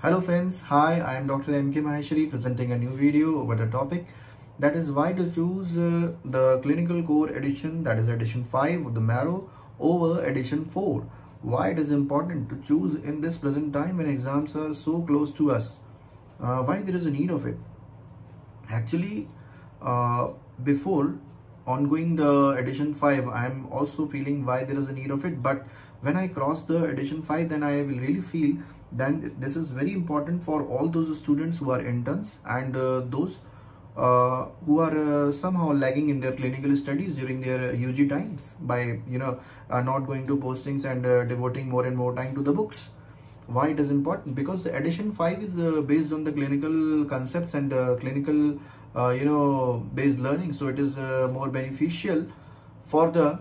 Hello friends, hi, I am Dr. M.K. Maheshwari presenting a new video over the topic that is why to choose uh, the clinical core edition that is edition 5 of the Marrow over edition 4. Why it is important to choose in this present time when exams are so close to us. Uh, why there is a need of it. Actually, uh, before ongoing the edition 5 i am also feeling why there is a need of it but when i cross the edition 5 then i will really feel then this is very important for all those students who are interns and uh, those uh, who are uh, somehow lagging in their clinical studies during their UG times by you know uh, not going to postings and uh, devoting more and more time to the books. Why it is important? Because the edition 5 is uh, based on the clinical concepts and clinical uh, you know based learning so it is uh, more beneficial for the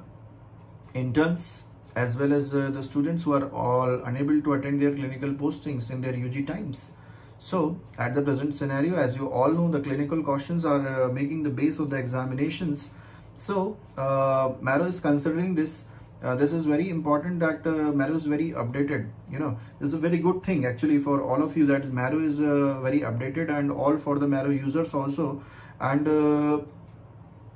interns as well as uh, the students who are all unable to attend their clinical postings in their UG times. So at the present scenario, as you all know, the clinical questions are uh, making the base of the examinations. So uh, Marrow is considering this. Uh, this is very important that uh, Marrow is very updated. You know, this is a very good thing actually for all of you that Marrow is uh, very updated and all for the Marrow users also. And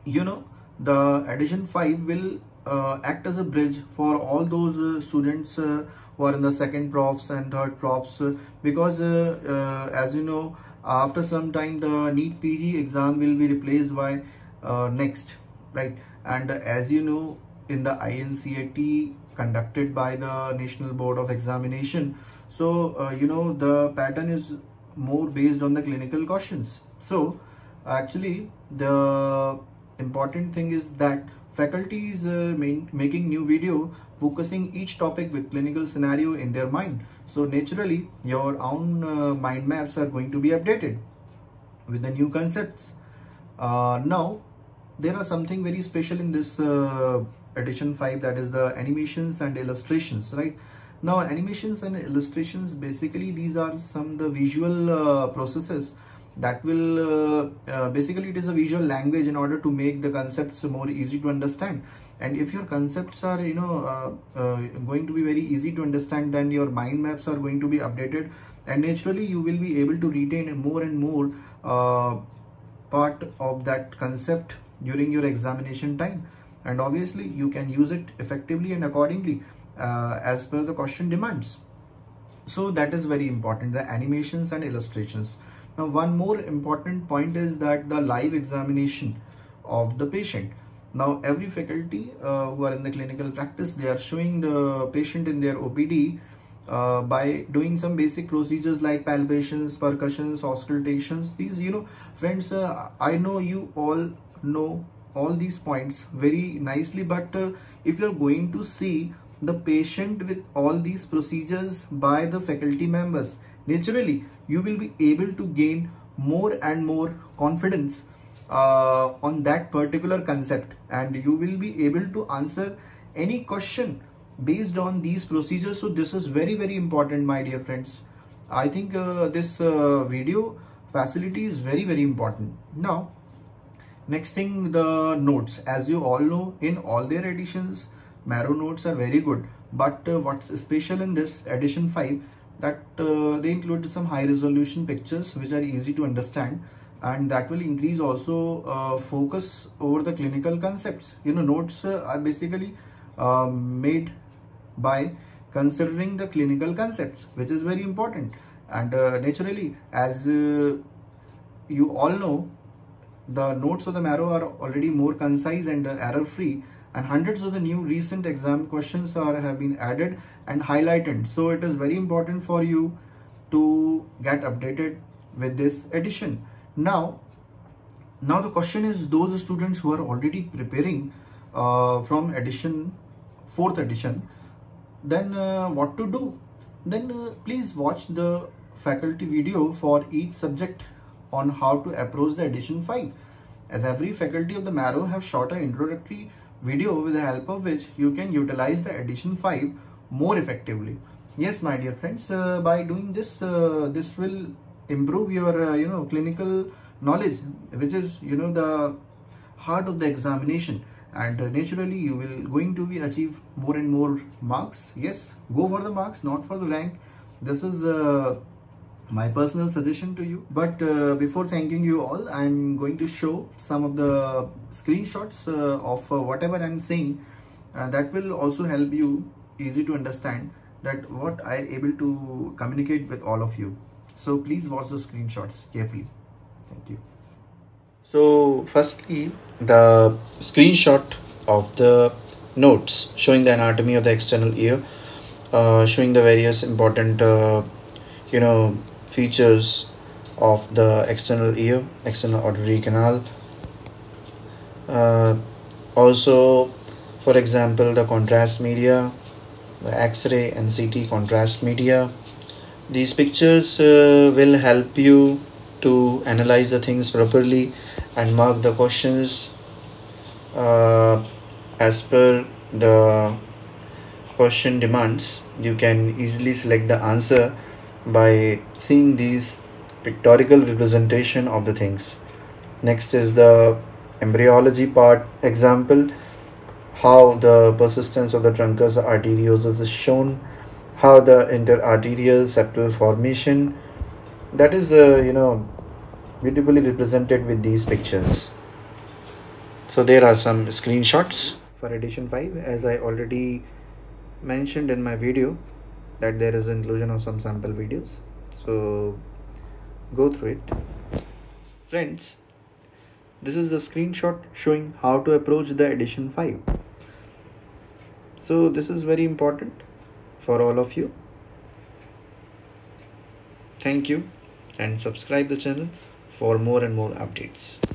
you know, the edition 5 will uh, act as a bridge for all those uh, students uh, who are in the second profs and third profs because as you know after some time the NEET PG exam will be replaced by NExT right and as you know in the INI-CET conducted by the National Board of Examination so uh, you know the pattern is more based on the clinical questions so actually the important thing is that faculty is uh, making new video focusing each topic with clinical scenario in their mind. So naturally your own uh, mind maps are going to be updated with the new concepts. Uh, now there are something very special in this uh, edition 5 that is the animations and illustrations right? Now animations and illustrations basically these are some the visual uh, processes that will uh, uh, basically it is a visual language in order to make the concepts more easy to understand. And if your concepts are you know uh, uh, going to be very easy to understand then your mind maps are going to be updated. And naturally you will be able to retain more and more part of that concept during your examination time and obviously you can use it effectively and accordingly uh, as per the question demands so that is very important the animations and illustrations now, one more important point is that the live examination of the patient. Now, every faculty uh, who are in the clinical practice, they are showing the patient in their OPD uh, by doing some basic procedures like palpations, percussions, auscultations. These, you know, friends, uh, I know you all know all these points very nicely, but uh, if you're going to see the patient with all these procedures by the faculty members, naturally you will be able to gain more and more confidence uh, on that particular concept. And you will be able to answer any question based on these procedures. So this is very very important my dear friends. I think uh, this uh, video facility is very very important. Now next thing the notes. As you all know in all their editions marrow notes are very good. But uh, what's special in this edition 5 that uh, they include some high resolution pictures which are easy to understand. And that will increase also uh, focus over the clinical concepts. You know notes uh, are basically um, made by considering the clinical concepts which is very important. And uh, naturally as uh, you all know the notes of the marrow are already more concise and uh, error free and hundreds of the new recent exam questions are have been added and highlighted. So it is very important for you to get updated with this edition. Now now the question is those students who are already preparing uh, from edition fourth edition then uh, what to do? Then uh, please watch the faculty video for each subject on how to approach the edition 5 as every faculty of the marrow have shot shorter introductory video with the help of which you can utilize the edition 5 more effectively. Yes my dear friends uh, by doing this uh, this will improve your uh, you know clinical knowledge which is you know the heart of the examination. And uh, naturally you will going to be achieve more and more marks. Yes go for the marks not for the rank. This is uh, my personal suggestion to you. But uh, before thanking you all i'm going to show some of the screenshots uh, of uh, whatever i'm saying uh, that will also help you easy to understand that what i able to communicate with all of you. So please watch the screenshots carefully. Thank you. So firstly the screenshot of the notes showing the anatomy of the external ear uh, showing the various important uh, you know features of the external ear external auditory canal. Uh, also for example the contrast media the x-ray and ct contrast media. These pictures uh, will help you to analyze the things properly and mark the questions uh, as per the question demands. You can easily select the answer by seeing these pictorial representation of the things. Next is the embryology part. Example how the persistence of the truncus arteriosus is shown how the interatrial septal formation that is uh, you know beautifully represented with these pictures. So there are some screenshots for edition 5 as i already mentioned in my video that there is inclusion of some sample videos. So go through it. Friends this is a screenshot showing how to approach the edition 5 so this is very important for all of you. Thank you and subscribe the channel for more and more updates